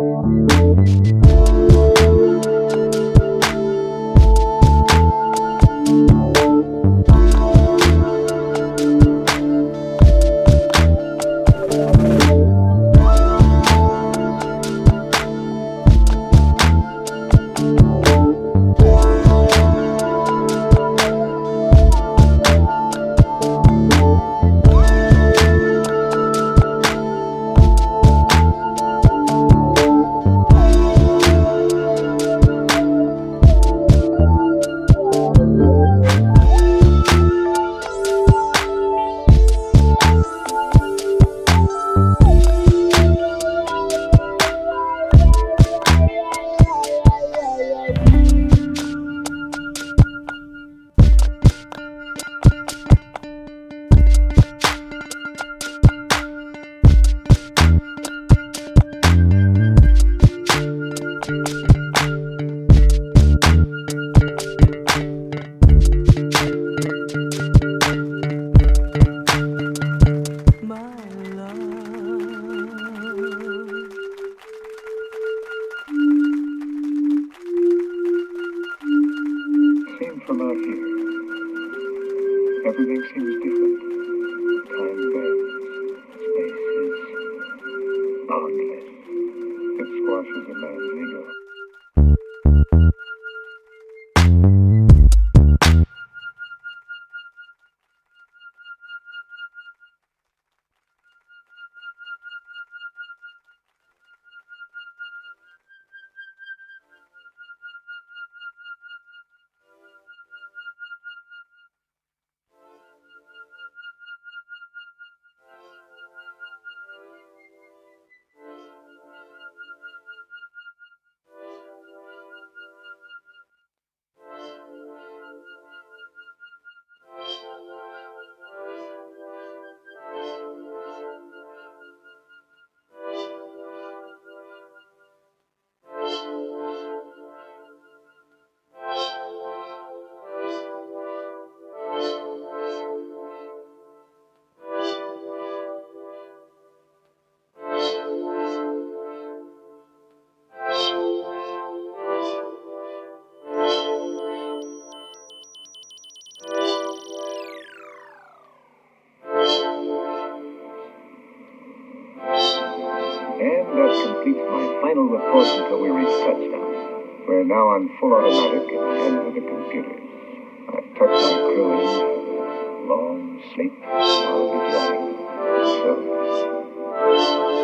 Seen squashes And that completes my final report until we reach touchdown. We're now on full automatic in the hands of the computers. I've tucked my crew in long sleep. I'll be joining. So,